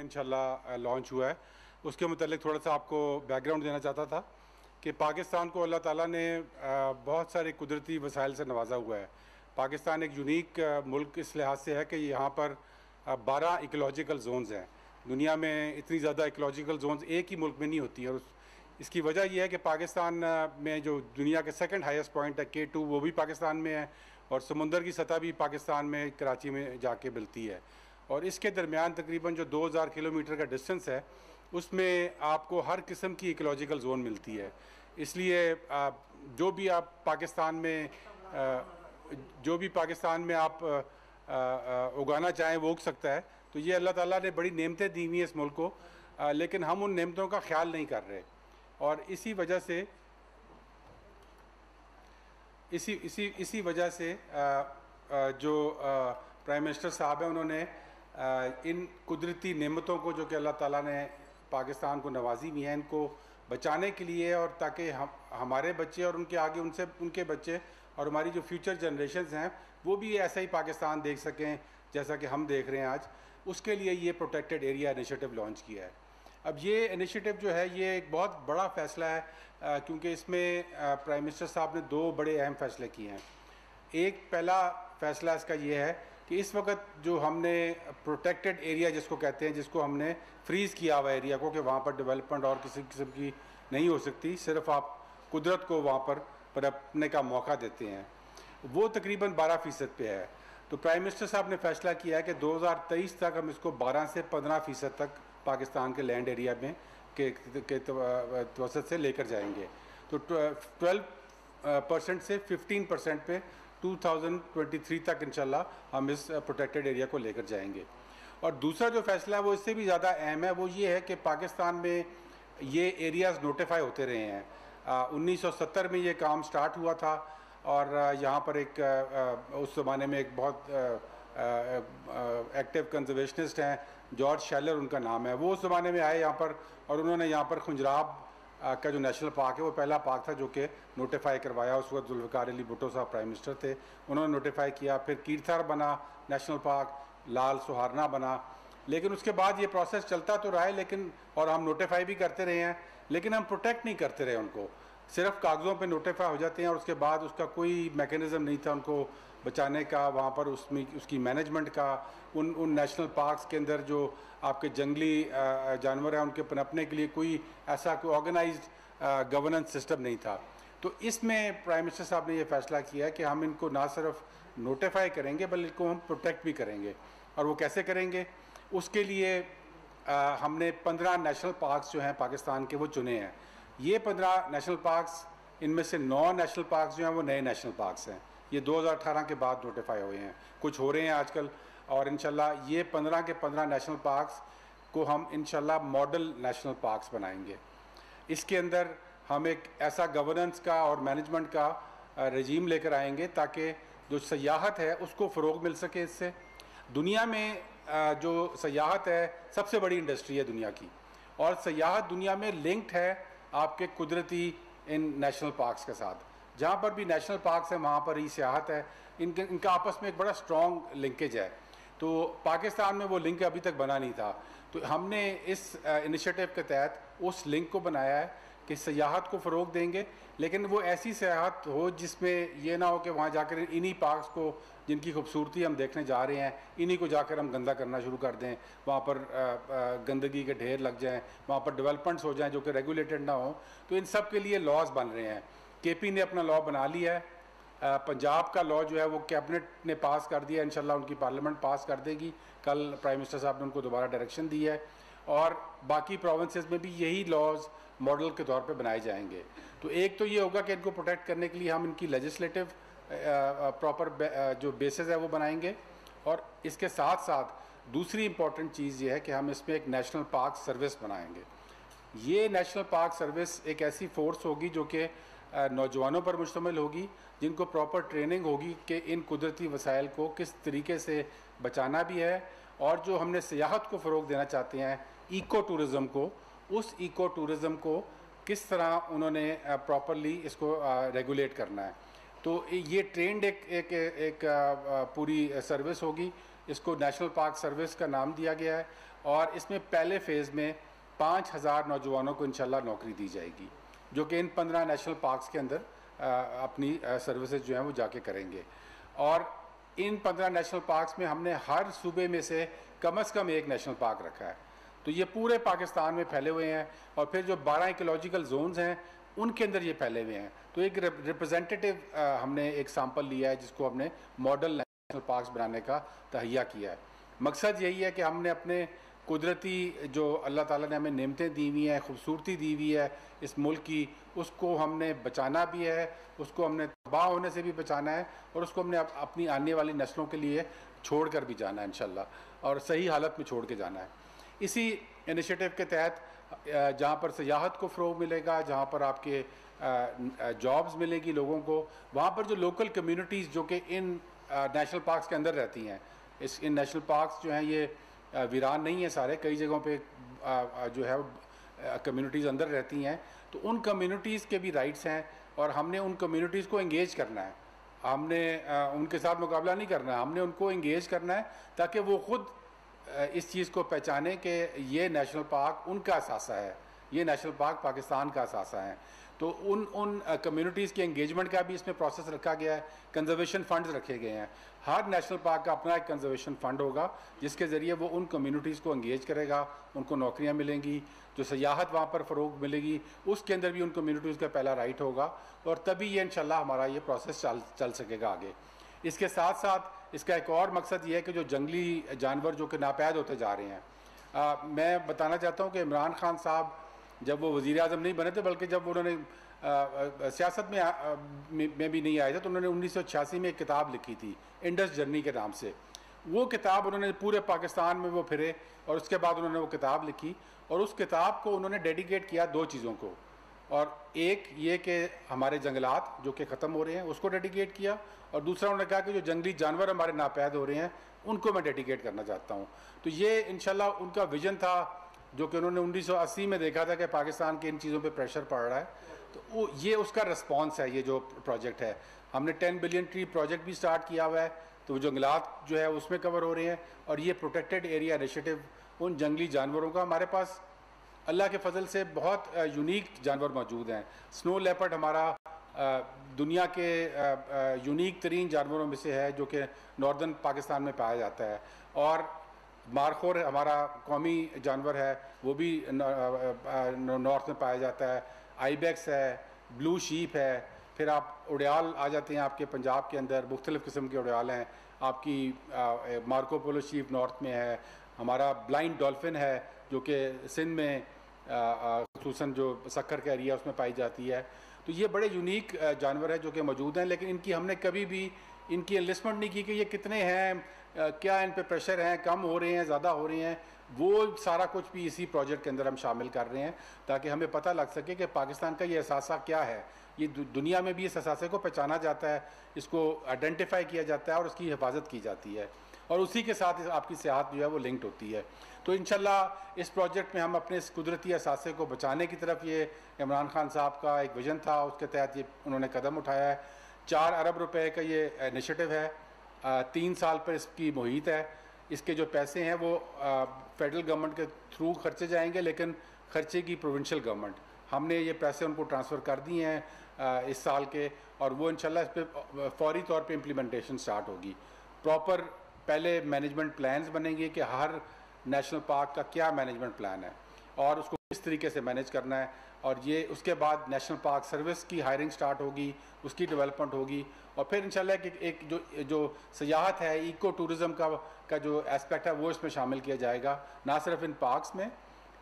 में इंशाल्लाह लॉन्च हुआ है। उसके मतलब थोड़ा सा आपको बैकग्राउंड देना चाहता था कि पाकिस्तान को अल्लाह ताला ने बहुत सारे कुदरती वसाइल से नवाजा हुआ है। पाकिस्तान एक यूनिक मुल्क इस लिहाज से है कि यहाँ पर बारह इकोलॉजिकल जोन्स हैं। दुनिया में इतनी ज़्यादा इकोलॉजिकल जोन्स एक ही मुल्क में नहीं होती और इसकी वजह यह है कि पाकिस्तान में जो दुनिया के सेकंड हाईएस्ट पॉइंट है के टू वो भी पाकिस्तान में है और समुंदर की सतह भी पाकिस्तान में, कराची में जाके मिलती है। और इसके दरमियान तकरीबन जो 2000 किलोमीटर का डिस्टेंस है, उसमें आपको हर किस्म की इकोलॉजिकल जोन मिलती है। इसलिए जो भी आप पाकिस्तान में जो भी पाकिस्तान में आप उगाना चाहें, वो उग सकता है। तो ये अल्लाह ताला ने बड़ी नेमतें दी हुई हैं इस मुल्क को लेकिन हम उन नेमतों का ख्याल नहीं कर रहे। और इसी वजह से, इसी इसी इसी वजह से जो प्राइम मिनिस्टर साहब हैं, उन्होंने इन कुदरती नेमतों को जो कि अल्लाह ताला ने पाकिस्तान को नवाजी भी है, इनको बचाने के लिए और ताकि हम, हमारे बच्चे और उनके आगे, उनसे, उनके बच्चे और हमारी जो फ्यूचर जनरेशन हैं, वो भी ऐसा ही पाकिस्तान देख सकें जैसा कि हम देख रहे हैं आज। उसके लिए ये प्रोटेक्टेड एरिया इनिशिएटिव लॉन्च किया है। अब ये इनिशिएटिव जो है, ये एक बहुत बड़ा फ़ैसला है क्योंकि इसमें प्राइम मिनिस्टर साहब ने दो बड़े अहम फैसले किए हैं। एक पहला फ़ैसला इसका ये है कि इस वक्त जो हमने प्रोटेक्टेड एरिया जिसको कहते हैं जिसको हमने फ्रीज़ किया हुआ एरिया को कि वहाँ पर डेवलपमेंट और किसी किस्म की नहीं हो सकती सिर्फ़ आप कुदरत को वहाँ पर पनपने का मौका देते हैं। वो तकरीबन 12 फ़ीसद पे है। तो प्राइम मिनिस्टर साहब ने फैसला किया है कि 2023 तक हम इसको 12 से 15 फ़ीसद तक पाकिस्तान के लैंड एरिया में के, के तवसत से लेकर जाएँगे। तो 12 परसेंट से 15 परसेंट पे 2023 तक इंशाल्लाह हम इस प्रोटेक्टेड एरिया को लेकर जाएँगे। और दूसरा जो फैसला है वो इससे भी ज़्यादा अहम है वो ये है कि पाकिस्तान में ये एरियाज़ नोटिफाई होते रहे हैं। सौ सत्तर में ये काम स्टार्ट हुआ था और यहाँ पर एक आ, उस ज़माने में एक बहुत एक्टिव कंजर्वेशनिस्ट हैं जॉर्ज शैलर उनका नाम है। वो उस ज़माने में आए यहाँ पर और उन्होंने यहाँ पर खुंजराब का जो नेशनल पार्क है, वो पहला पार्क था जो कि नोटिफाई करवाया। उस वक्त जुल्फ़ार अली भुटो साहब प्राइम मिनिस्टर थे। उन्होंने नोटिफाई किया, फिर कीर्थार बना, नेशनल पार्क, लाल सुहारना बना। लेकिन उसके बाद ये प्रोसेस चलता तो रहा है, लेकिन, और हम नोटिफाई भी करते रहे हैं, लेकिन हम प्रोटेक्ट नहीं करते रहे उनको। सिर्फ़ कागज़ों पे नोटिफाई हो जाते हैं, और उसके बाद उसका कोई मैकेनिज़्म नहीं था उनको बचाने का वहाँ पर उसमें उसकी मैनेजमेंट का उन उन नेशनल पार्क्स के अंदर जो आपके जंगली जानवर हैं उनके पनपने के लिए कोई ऐसा कोई ऑर्गेनाइज गवर्नेंस सिस्टम नहीं था। तो इसमें प्राइम मिनिस्टर साहब ने यह फैसला किया है कि हम इनको ना सिर्फ़ नोटिफाई करेंगे बल्कि हम प्रोटेक्ट भी करेंगे। और वो कैसे करेंगे? उसके लिए आ, हमने पंद्रह नेशनल पार्क्स जो हैं पाकिस्तान के वो चुने हैं। ये पंद्रह नेशनल पार्क्स इनमें से नौ नेशनल पार्क्स जो हैं वो नए नेशनल पार्क्स हैं। ये 2018 के बाद नोटिफाई हुए हैं। कुछ हो रहे हैं आजकल और इनशाला ये 15 के 15 नेशनल पार्क्स को हम इनशाला मॉडल नेशनल पार्क्स बनाएँगे। इसके अंदर हम एक ऐसा गवर्नेंस का और मैनेजमेंट का रजीम लेकर आएँगे ताकि जो सयाहत है उसको फ़रोग मिल सके इससे। दुनिया में जो सयाहत है, सबसे बड़ी इंडस्ट्री है दुनिया की। और सयाहत दुनिया में लिंक्ड है आपके कुदरती इन नेशनल पार्क्स के साथ। जहाँ पर भी नेशनल पार्क है, वहाँ पर ही सियाहत है। इनके, इनका आपस में एक बड़ा स्ट्रॉन्ग लिंकेज है। तो पाकिस्तान में वो लिंक अभी तक बना नहीं था। तो हमने इस इनिशिएटिव के तहत उस लिंक को बनाया है कि सयाहत को फ़रोग देंगे। लेकिन वो ऐसी सयाहत हो जिसमें ये ना हो कि वहाँ जाकर इन्हीं पार्क्स को, जिनकी खूबसूरती हम देखने जा रहे हैं, इन्हीं को जाकर हम गंदा करना शुरू कर दें। वहाँ पर गंदगी के ढेर लग जाएँ। वहाँ पर डेवलपमेंट्स हो जाएँ जो कि रेगुलेटेड ना हो। तो इन सब के लिए लॉज बन रहे हैं। के ने अपना लॉ बना लिया है। पंजाब का लॉ जो है वो कैबिनेट ने पास कर दिया इंशाल्लाह उनकी पार्लियामेंट पास कर देगी। कल प्राइम मिनिस्टर साहब ने उनको दोबारा डायरेक्शन दी है और बाकी प्रोविंसेस में भी यही लॉज मॉडल के तौर पे बनाए जाएँगे। तो एक तो ये होगा कि इनको प्रोटेक्ट करने के लिए हम इनकी लेजिस्लेटिव प्रॉपर जो बेसिस है वो बनाएँगे और इसके साथ साथ दूसरी इंपॉर्टेंट चीज़ ये है कि हम इसमें एक नेशनल पार्क सर्विस बनाएँगे। ये नेशनल पार्क सर्विस एक ऐसी फोर्स होगी जो कि नौजवानों पर मुश्तमिल होगी, जिनको प्रॉपर ट्रेनिंग होगी कि इन कुदरती वसाइल को किस तरीके से बचाना भी है और जो हमने सियाहत को फ़रोग देना चाहते हैं इको टूरिज़म को, उस इको टूरिज़म को किस तरह उन्होंने प्रॉपरली इसको रेगुलेट करना है। तो ये ट्रेंड एक एक एक पूरी सर्विस होगी। इसको नेशनल पार्क सर्विस का नाम दिया गया है और इसमें पहले फ़ेज़ में पाँच हज़ार नौजवानों को इंशाल्लाह नौकरी दी जाएगी। जो कि इन पंद्रह नेशनल पार्क्स के अंदर अपनी सर्विसेज़ जो हैं वो जाके करेंगे। और इन पंद्रह नेशनल पार्क्स में हमने हर सूबे में से कम अज़ कम एक नेशनल पार्क रखा है। तो ये पूरे पाकिस्तान में फैले हुए हैं और फिर जो बारह इकोलॉजिकल जोन्स हैं, उनके अंदर ये फैले हुए हैं। तो एक रिप्रेजेंटेटिव हमने एक सैंपल लिया है जिसको हमने मॉडल नेशनल पार्क बनाने का तहैया किया है। मकसद यही है कि हमने अपने कुदरती जो अल्लाह ताला ने हमें नेमतें दी हुई हैं, खूबसूरती दी हुई है इस मुल्क की, उसको हमने बचाना भी है, उसको हमने तबाह होने से भी बचाना है और उसको हमने अपनी आने वाली नस्लों के लिए छोड़ कर भी जाना है इन और सही हालत में छोड़ के जाना है। इसी इनिशिएटिव के तहत जहाँ पर सियाहत को फ़रोग मिलेगा, जहाँ पर आपके जॉब्स मिलेगी लोगों को, वहाँ पर जो लोकल कम्युनिटीज़ जो कि इन नेशनल पार्क्स के अंदर रहती हैं, इस, इन नेशनल पार्क्स जो हैं, ये वीरान नहीं है सारे, कई जगहों पे जो है कम्युनिटीज़ अंदर रहती हैं। तो उन कम्युनिटीज़ के भी राइट्स हैं और हमने उन कम्युनिटीज़ को इंगेज करना है। हमने उनके साथ मुकाबला नहीं करना है। हमने उनको इंगेज करना है ताकि वो ख़ुद इस चीज़ को पहचाने कि ये नेशनल पार्क उनका असासा है, ये नेशनल पार्क पाकिस्तान का असासा है। तो उन उन कम्युनिटीज़ के इंगेजमेंट का भी इसमें प्रोसेस रखा गया है कंजर्वेशन फंड्स रखे गए हैं। हर नेशनल पार्क का अपना एक कंजर्वेशन फ़ंड होगा जिसके ज़रिए वो उन कम्युनिटीज़ को एंगेज करेगा उनको नौकरियाँ मिलेंगी जो सयाहत वहाँ पर फ़रोग मिलेगी उसके अंदर भी उन कम्युनिटीज़ का पहला राइट होगा और तभी ये इन हमारा ये प्रोसेस चल चल सकेगा आगे। इसके साथ साथ इसका एक और मकसद ये है कि जो जंगली जानवर जो कि नापैद होते जा रहे हैं आ, मैं बताना चाहता हूँ कि इमरान खान साहब जब वो वज़ी अजम नहीं बने थे बल्कि जब उन्होंने सियासत में, आ, में भी नहीं आए थे तो उन्होंने उन्नीस सौ छियासी में एक किताब लिखी थी इंडस जर्नी के नाम से। वो किताब उन्होंने पूरे पाकिस्तान में वो फिरे और उसके बाद उन्होंने वो किताब लिखी और उस किताब को उन्होंने डेडिकेट किया दो चीज़ों को। और एक ये कि हमारे जंगलात जो कि ख़त्म हो रहे हैं उसको डेडिकेट किया और दूसरा उन्होंने कहा कि जो जंगली जानवर हमारे नापैद हो रहे हैं उनको मैं डेडिकेट करना चाहता हूँ। तो ये इनशाला उनका विजन था जो कि उन्होंने 1980 में देखा था कि पाकिस्तान के इन चीज़ों पे प्रेशर पड़ रहा है तो वो, ये उसका रिस्पॉन्स है, ये जो प्रोजेक्ट है। हमने 10 बिलियन ट्री प्रोजेक्ट भी स्टार्ट किया हुआ है तो जंगलात जो है उसमें कवर हो रहे हैं, और ये प्रोटेक्टेड एरिया इनिशिएटिव उन जंगली जानवरों का। हमारे पास अल्लाह के फजल से बहुत यूनिक जानवर मौजूद हैं। स्नो लेपर्ड हमारा दुनिया के यूनिक तरीन जानवरों में से है, जो कि नॉर्दर्न पाकिस्तान में पाया जाता है। और मारखोर हमारा कौमी जानवर है, वो भी नॉर्थ में पाया जाता है। आईबैक्स है, ब्लू शीप है, फिर आप उड़ियाल आ जाते हैं आपके पंजाब के अंदर, मुख्तलिफ़ किस्म के उड़ियाल हैं। आपकी मार्कोपोलो शीप नॉर्थ में है, हमारा ब्लाइंड डॉल्फिन है, जो कि सिंध में खसूस जो सक्कर का एरिया उसमें पाई जाती है। तो ये बड़े यूनिक जानवर हैं जो कि मौजूद हैं, लेकिन इनकी हमने कभी भी, इनकी एनलिस्टमेंट नहीं की कि ये कितने हैं क्या इन पे प्रेशर हैं? कम हो रहे हैं, ज़्यादा हो रहे हैं? वो सारा कुछ भी इसी प्रोजेक्ट के अंदर हम शामिल कर रहे हैं, ताकि हमें पता लग सके कि पाकिस्तान का ये असासा क्या है। ये दुनिया में भी इस असासे को पहचाना जाता है, इसको आइडेंटिफाई किया जाता है और उसकी हिफाजत की जाती है। और उसी के साथ आपकी सेहत जो है वो लिंक्ड होती है। तो इन इस प्रोजेक्ट में हम अपने इस कुदरती असासे को बचाने की तरफ़ ये इमरान खान साहब का एक विजन था, उसके तहत ये उन्होंने कदम उठाया है। चार अरब रुपए का ये इनिशिएटिव है। तीन साल पर इसकी मुहित है। इसके जो पैसे हैं वो फेडरल गवर्नमेंट के थ्रू खर्चे जाएँगे, लेकिन खर्चे की प्रोविंशियल गवर्नमेंट हमने ये पैसे उनको ट्रांसफ़र कर दिए हैं इस साल के, और वो इंशाल्लाह इस पर फौरी तौर पे इम्प्लीमेंटेशन स्टार्ट होगी। प्रॉपर पहले मैनेजमेंट प्लान्स बनेंगे कि हर नेशनल पार्क का क्या मैनेजमेंट प्लान है। और उसको किस तरीके से मैनेज करना है। और ये उसके बाद नेशनल पार्क सर्विस की हायरिंग स्टार्ट होगी, उसकी डेवलपमेंट होगी। और फिर इंशाल्लाह कि एक जो जो सयाहत है इको टूरिज़्म का का जो एस्पेक्ट है, वो इसमें शामिल किया जाएगा। ना सिर्फ़ इन पार्क्स में,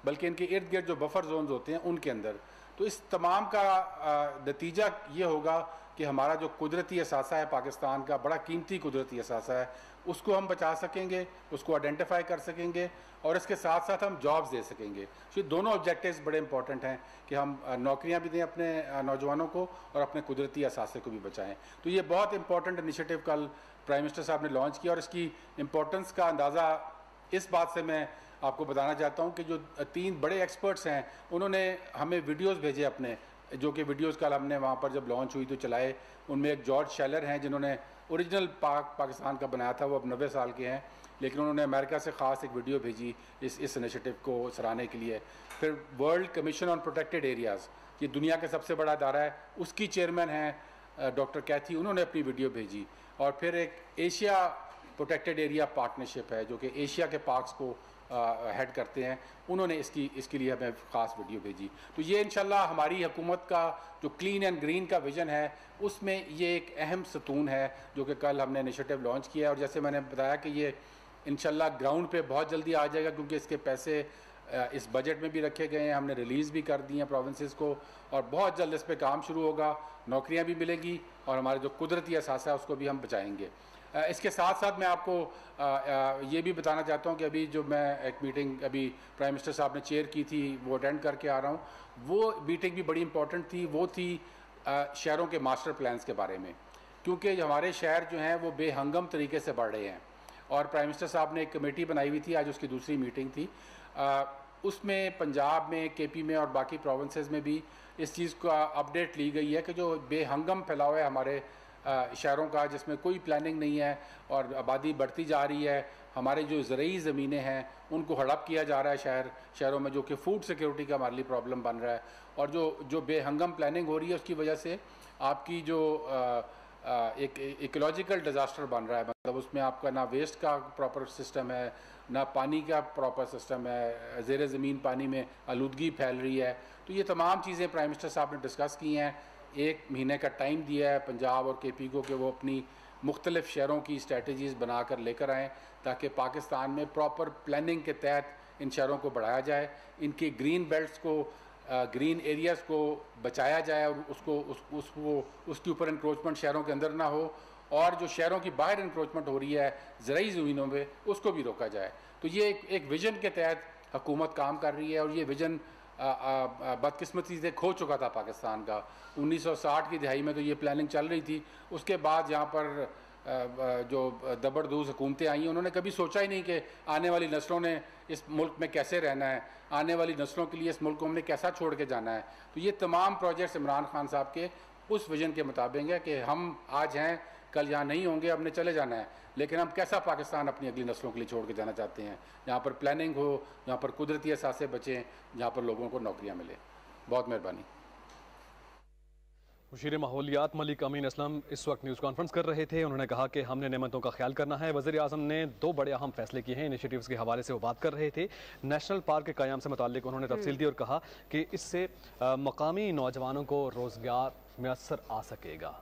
बल्कि इनके इर्द गिर्द जो बफर जोन होते हैं, उनके अंदर। तो इस तमाम का नतीजा ये होगा कि हमारा जो कुदरती असासा है, पाकिस्तान का बड़ा कीमती कुदरती असासा है, उसको हम बचा सकेंगे, उसको आइडेंटिफाई कर सकेंगे और इसके साथ साथ हम जॉब्स दे सकेंगे। तो दोनों ऑब्जेक्टिव्स बड़े इंपॉर्टेंट हैं कि हम नौकरियाँ भी दें अपने नौजवानों को और अपने कुदरती असासे को भी बचाएँ। तो ये बहुत इंपॉर्टेंट इनिशिएटिव कल प्राइम मिनिस्टर साहब ने लॉन्च किया और इसकी इम्पोर्टेंस का अंदाज़ा इस बात से मैं आपको बताना चाहता हूँ कि जो तीन बड़े एक्सपर्ट्स हैं, उन्होंने हमें वीडियोज़ भेजे अपने, जो कि वीडियोस कल हमने वहाँ पर जब लॉन्च हुई तो चलाए। उनमें एक जॉर्ज शेलर हैं, जिन्होंने ओरिजिनल पाक, पाकिस्तान का बनाया था, वो अब नब्बे साल के हैं, लेकिन उन्होंने अमेरिका से ख़ास एक वीडियो भेजी इस इस इनिशिएटिव को सराहने के लिए। फिर world commission on protected areas ये दुनिया का सबसे बड़ा अदारा है, उसकी चेयरमैन हैं डॉक्टर कैथी उन्होंने अपनी वीडियो भेजी। और फिर एक एशिया प्रोटेक्टेड एरिया पार्टनरशिप है, जो कि एशिया के पार्क्स को हेड करते हैं। उन्होंने इसकी, इसके लिए हमें ख़ास वीडियो भेजी। तो ये इंशाल्लाह हमारी हुकूमत का जो क्लीन एंड ग्रीन का विज़न है, उसमें ये एक अहम सतून है, जो कि कल हमने इनिशिएटिव लॉन्च किया है। और जैसे मैंने बताया कि ये इंशाल्लाह ग्राउंड पे बहुत जल्दी आ जाएगा, क्योंकि इसके पैसे इस बजट में भी रखे गए हैं। हमने रिलीज़ भी कर दी हैं प्रोविंसेस को, और बहुत जल्द इस पर काम शुरू होगा, नौकरियाँ भी मिलेंगी, और हमारे जो कुदरती असासा है, उसको भी हम बचाएँगे। इसके साथ साथ मैं आपको ये भी बताना चाहता हूँ कि अभी जो मैं एक मीटिंग अभी प्राइम मिनिस्टर साहब ने चेयर की थी, वो अटेंड करके आ रहा हूँ। वो मीटिंग भी बड़ी इंपॉर्टेंट थी, वो थी शहरों के मास्टर प्लान्स के बारे में। क्योंकि हमारे शहर जो हैं, वो बेहंगम तरीके से बढ़ रहे हैं। और प्राइम मिनिस्टर साहब ने एक कमेटी बनाई हुई थी, आज उसकी दूसरी मीटिंग थी। उसमें पंजाब में के में और बाकी प्रोविंसेस में भी इस चीज़ का अपडेट ली गई है कि जो बेहंगम फैलाव है हमारे शहरों का जिसमें कोई प्लानिंग नहीं है और आबादी बढ़ती जा रही है हमारे जो ज़रूरी ज़मीनें हैं उनको हड़प किया जा रहा है शहर शहरों में जो कि फ़ूड सिक्योरिटी का हमारे लिए प्रॉब्लम बन रहा है। और जो जो बेहंगम प्लानिंग हो रही है उसकी वजह से आपकी जो आ, आ, एक इकोलॉजिकल डिज़ास्टर बन रहा है। मतलब उसमें आपका ना वेस्ट का प्रॉपर सिस्टम है ना पानी का प्रॉपर सिस्टम है ज़ेर ज़मीन पानी में आलूदगी फैल रही है। तो ये तमाम चीज़ें प्राइम मिनिस्टर साहब ने डिस्कस की हैं। एक महीने का टाइम दिया है पंजाब और के पी को कि वो अपनी मुख्तलिफ़ शहरों की स्ट्रेटजीज़ बना कर लेकर आएँ ताकि पाकिस्तान में प्रॉपर प्लानिंग के तहत इन शहरों को बढ़ाया जाए इनकी ग्रीन बेल्ट्स को ग्रीन एरियाज़ को बचाया जाए और उसको उस उसको उसके ऊपर इंक्रोचमेंट शहरों के अंदर ना हो और जो शहरों की बाहर इंक्रोचमेंट हो रही है ज़रूरी ज़मीनों में उसको भी रोका जाए। तो ये एक, एक विज़न के तहत हुकूमत काम कर रही है और ये विज़न बदकिस्मती से खो चुका था पाकिस्तान का। 1960 की दिहाई में तो ये प्लानिंग चल रही थी। उसके बाद यहाँ पर जो दबरदूज हुकूमतें आई हैं उन्होंने कभी सोचा ही नहीं कि आने वाली नस्लों ने इस मुल्क में कैसे रहना है, आने वाली नस्लों के लिए इस मुल्क को हमने कैसा छोड़ के जाना है। तो ये तमाम प्रोजेक्ट्स इमरान खान साहब के, उस विजन के मुताबिक है कि हम आज हैं कल यहाँ नहीं होंगे हमने चले जाना है। लेकिन हम कैसा पाकिस्तान अपनी अगली नस्लों के लिए छोड़ के जाना चाहते हैं? जहाँ पर प्लानिंग हो जहाँ पर कुदरती असासे बचें जहाँ पर लोगों को नौकरियाँ मिले। बहुत मेहरबानी। मुशीर माहौलियात मलिक अमीन असलम इस वक्त न्यूज़ कॉन्फ्रेंस कर रहे थे। उन्होंने कहा कि हमने नमतों का ख्याल करना है। वजी अजम ने दो बड़े अहम फैसले किए हैं। इनिशिएटिव्स के हवाले से वो बात कर रहे थे। नेशनल पार्क के क्याम से मुतल उन्होंने तफसील दी और कहा कि इससे मकामी नौजवानों को रोज़गार मैसर आ सकेगा।